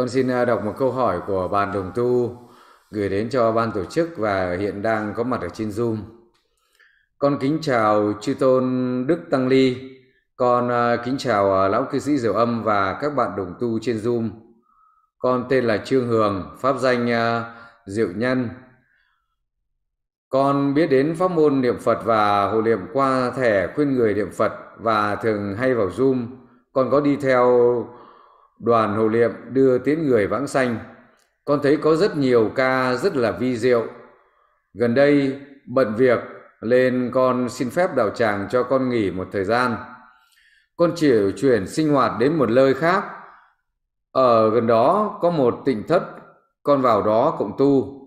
Con xin à, đọc một câu hỏi của bạn đồng tu gửi đến cho ban tổ chức và hiện đang có mặt ở trên Zoom. Con kính chào chư tôn Đức Tăng Ly, con à, kính chào à, lão cư sĩ Diệu Âm và các bạn đồng tu trên Zoom. Con tên là Trương Hường, pháp danh Diệu Nhân. Con biết đến pháp môn niệm Phật và hộ niệm qua thẻ khuyên người niệm Phật và thường hay vào Zoom. Con có đi theo đoàn hộ niệm đưa tiến người vãng sanh. Con thấy có rất nhiều ca rất là vi diệu. Gần đây bận việc lên con xin phép đạo tràng cho con nghỉ một thời gian. Con chỉ chuyển sinh hoạt đến một nơi khác. Ở gần đó có một tịnh thất, con vào đó cộng tu.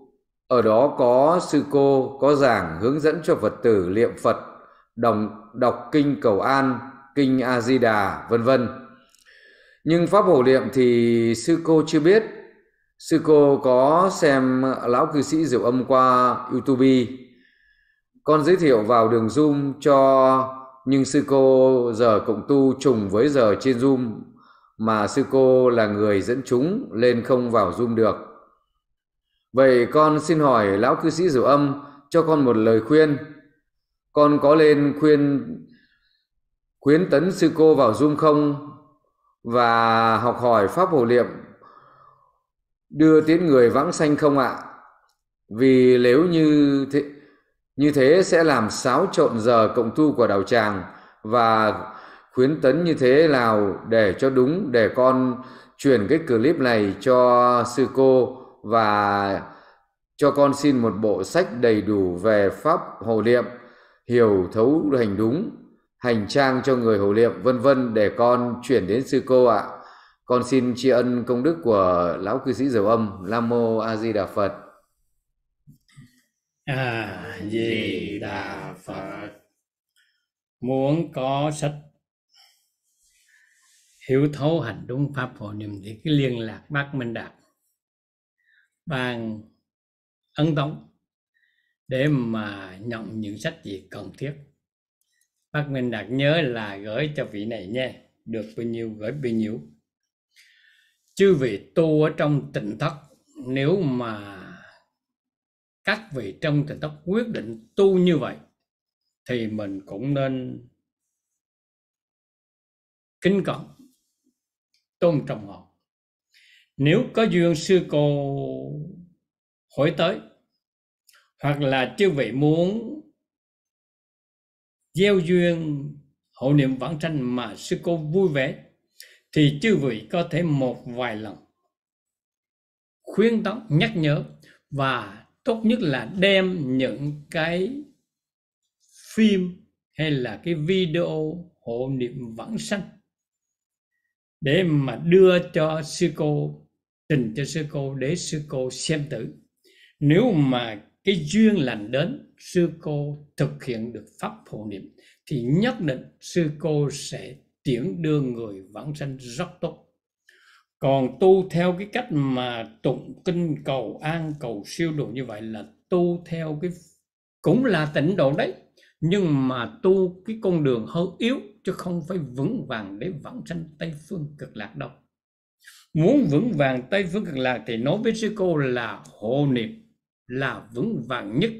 Ở đó có sư cô có giảng hướng dẫn cho Phật tử niệm Phật, đọc, đọc kinh cầu an, kinh A Di Đà, vân vân. Nhưng pháp hộ niệm thì sư cô chưa biết. Sư cô có xem lão cư sĩ Diệu Âm qua YouTube. Con giới thiệu vào đường Zoom cho nhưng sư cô giờ cộng tu trùng với giờ trên Zoom, mà sư cô là người dẫn chúng lên không vào Zoom được. Vậy con xin hỏi lão cư sĩ Diệu Âm cho con một lời khuyên. Con có lên khuyên, khuyến tấn sư cô vào Zoom không và học hỏi pháp hồ niệm đưa tiến người vãng sanh không ạ? Vì nếu như thế, như thế sẽ làm xáo trộn giờ cộng tu của đạo tràng và khuyến tấn như thế nào để cho đúng để con truyền cái clip này cho sư cô và cho con xin một bộ sách đầy đủ về pháp hồ niệm hiểu thấu hành đúng hành trang cho người hồ niệm vân vân, để con chuyển đến sư cô ạ. Con xin tri ân công đức của lão cư sĩ dầu âm, nam mô a di đà phật. A di đà phật. Muốn có sách hiểu thấu hành đúng pháp hộ niệm thì cái liên lạc bác minh đạt ban ấn tống để mà nhận những sách gì cần thiết bác minh đạt nhớ là gửi cho vị này nha. Được bao nhiêu, gửi bao nhiêu? Chư vị tu ở trong tịnh thất, nếu mà các vị trong tịnh thất quyết định tu như vậy, thì mình cũng nên kính cẩn, tôn trọng họ. Nếu có duyên sư cô hỏi tới, hoặc là chư vị muốn gieo duyên, hộ niệm vãng sanh mà sư cô vui vẻ, thì chư vị có thể một vài lần khuyến tóc nhắc nhở và tốt nhất là đem những cái phim hay là cái video hộ niệm vãng sanh để mà đưa cho sư cô, trình cho sư cô để sư cô xem tử nếu mà cái duyên lành đến, sư cô thực hiện được pháp hộ niệm, thì nhất định sư cô sẽ tiễn đưa người vãng sanh rất tốt. Còn tu theo cái cách mà tụng kinh cầu an cầu siêu độ như vậy là tu theo cái cũng là tịnh độ đấy, nhưng mà tu cái con đường hơi yếu chứ không phải vững vàng để vãng sanh tây phương cực lạc đâu. Muốn vững vàng tây phương cực lạc thì nói với sư cô là hộ niệm là vững vàng nhất.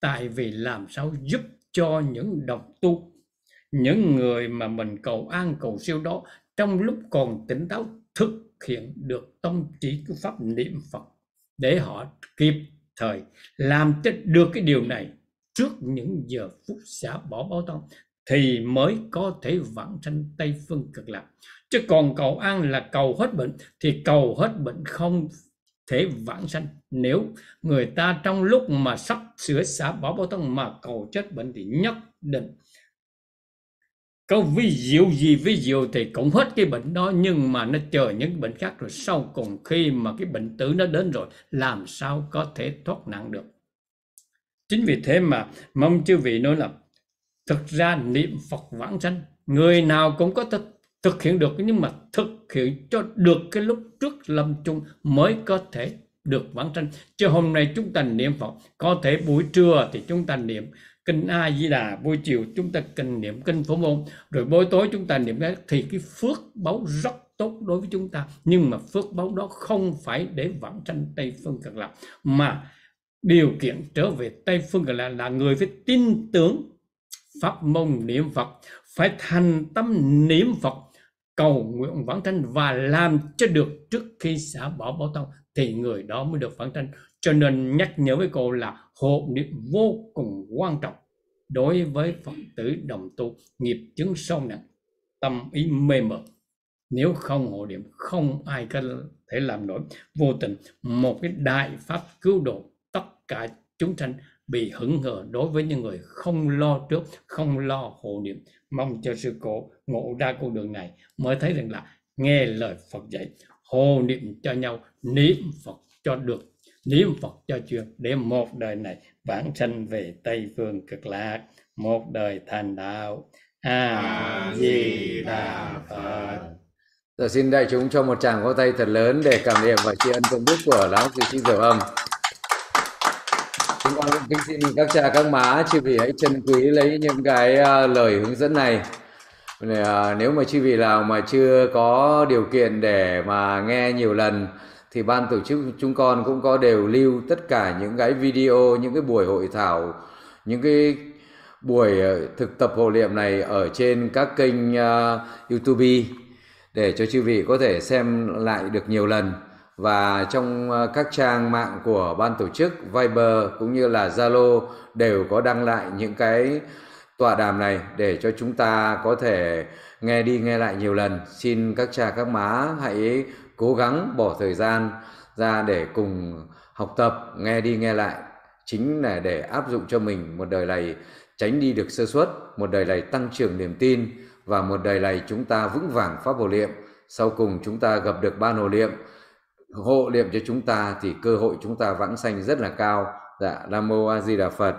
Tại vì làm sao giúp cho những độc tu, những người mà mình cầu an, cầu siêu đó, trong lúc còn tỉnh táo thực hiện được tông chỉ của pháp niệm phật, để họ kịp thời làm cho được cái điều này trước những giờ phút xả bỏ báo tông thì mới có thể vãng sanh tây phương cực lạc. Chứ còn cầu an là cầu hết bệnh, thì cầu hết bệnh không thể vãng sanh. Nếu người ta trong lúc mà sắp sửa xả bỏ bao tông mà cầu chết bệnh thì nhất định. Có ví dụ gì, ví dụ thì cũng hết cái bệnh đó, nhưng mà nó chờ những bệnh khác rồi sau cùng khi mà cái bệnh tử nó đến rồi, làm sao có thể thoát nạn được? Chính vì thế mà mong chư vị nói là, thực ra niệm phật vãng sanh, người nào cũng có thể thực hiện được, nhưng mà thực hiện cho được cái lúc trước lâm chung mới có thể được vãng sanh. Chứ hôm nay chúng ta niệm phật, có thể buổi trưa thì chúng ta niệm kinh a di đà buổi chiều chúng ta kinh niệm kinh phổ môn, rồi buổi tối chúng ta niệm cái thì cái phước báu rất tốt đối với chúng ta. Nhưng mà phước báo đó không phải để vãng sanh tây phương cực lạc, mà điều kiện trở về tây phương cực lạc là người phải tin tưởng pháp môn niệm phật, phải thành tâm niệm phật cầu nguyện vãng sanh và làm cho được trước khi xả bỏ báo tông thì người đó mới được vãng sanh. Cho nên nhắc nhở với cô là hộ niệm vô cùng quan trọng đối với phật tử đồng tu, nghiệp chứng sâu nặng, tâm ý mê mờ. Nếu không hộ niệm, không ai có thể làm nổi. Vô tình, một cái đại pháp cứu độ tất cả chúng sanh bị hững hờ đối với những người không lo trước, không lo hộ niệm. Mong cho sư cổ ngộ ra con đường này mới thấy rằng là nghe lời Phật dạy, hộ niệm cho nhau, niệm Phật cho được, niệm Phật cho chưa? Để một đời này vãng sanh về Tây phương cực lạc, một đời thành đạo. A di đà phật. Giờ xin đại chúng cho một tràng vỗ tay thật lớn để cảm niệm và tri ân công đức của lão sư trí Diệu âm. Chúng con kính xin các cha các má chư vị hãy trân quý lấy những cái uh, lời hướng dẫn này. À, nếu mà chư vị nào mà chưa có điều kiện để mà nghe nhiều lần thì ban tổ chức chúng con cũng có đều lưu tất cả những cái video, những cái buổi hội thảo, những cái buổi à, thực tập hộ niệm này ở trên các kênh uh, YouTube để cho chư vị có thể xem lại được nhiều lần và trong ờ, các trang mạng của ban tổ chức Viber cũng như là Zalo đều có đăng lại những cái tọa đàm này để cho chúng ta có thể nghe đi nghe lại nhiều lần. Xin các cha các má hãy cố gắng bỏ thời gian ra để cùng học tập, nghe đi nghe lại chính là để áp dụng cho mình một đời này tránh đi được sơ suất, một đời này tăng trưởng niềm tin và một đời này chúng ta vững vàng pháp hộ niệm. Sau cùng chúng ta gặp được ba hồ niệm, hộ niệm cho chúng ta thì cơ hội chúng ta vãng sanh rất là cao. Dạ, Nam Mô A Di Đà Phật.